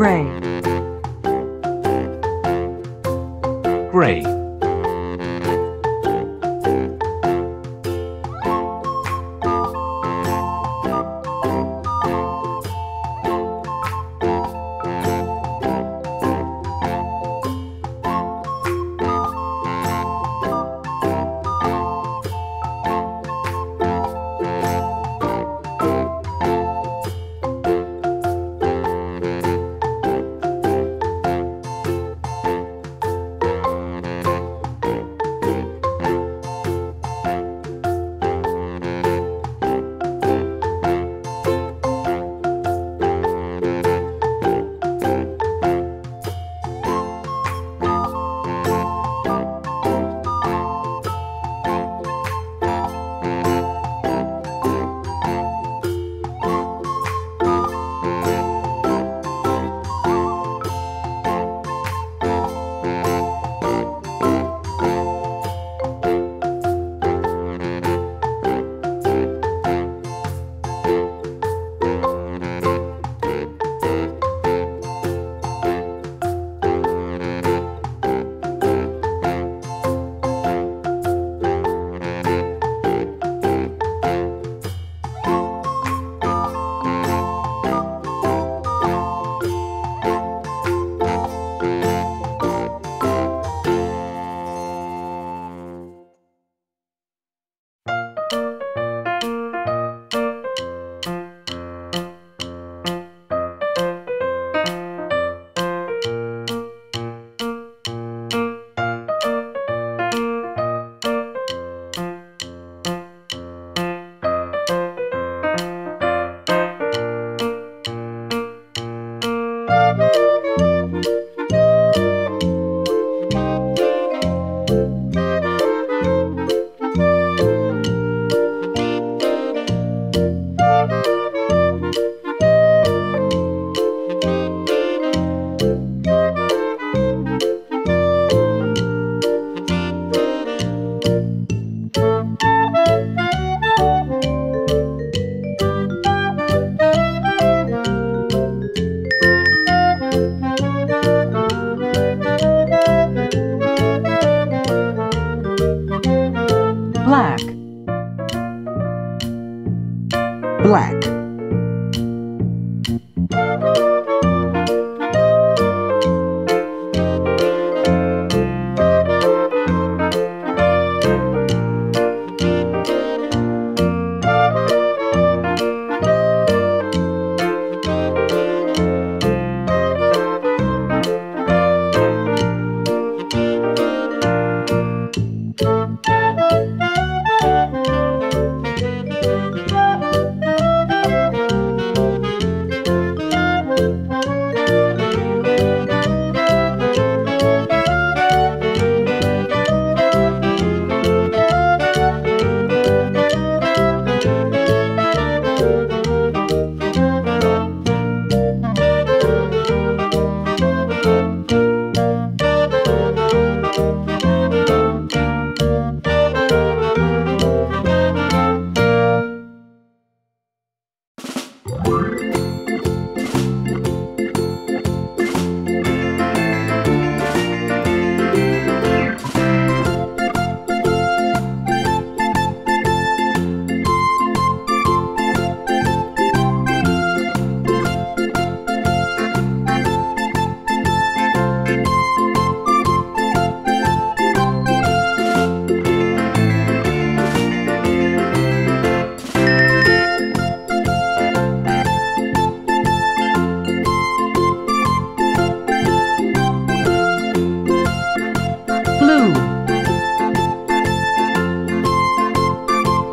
gray,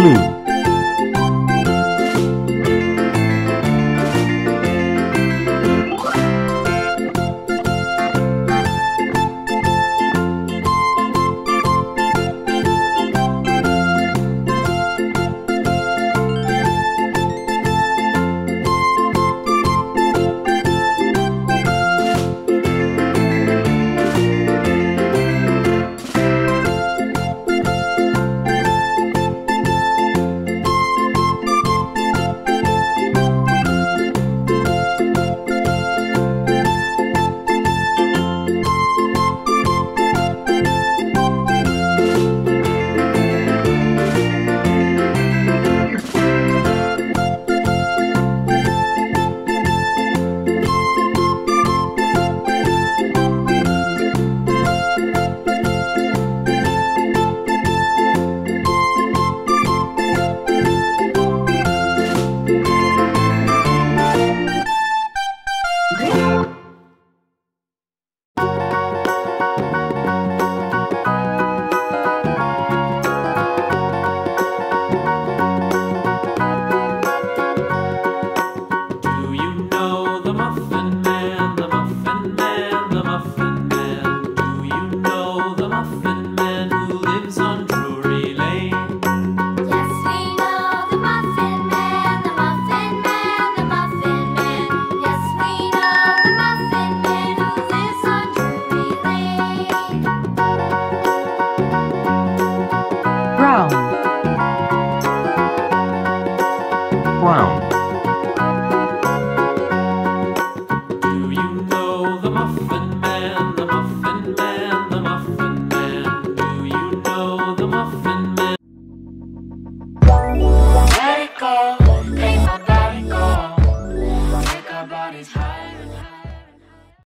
Clube.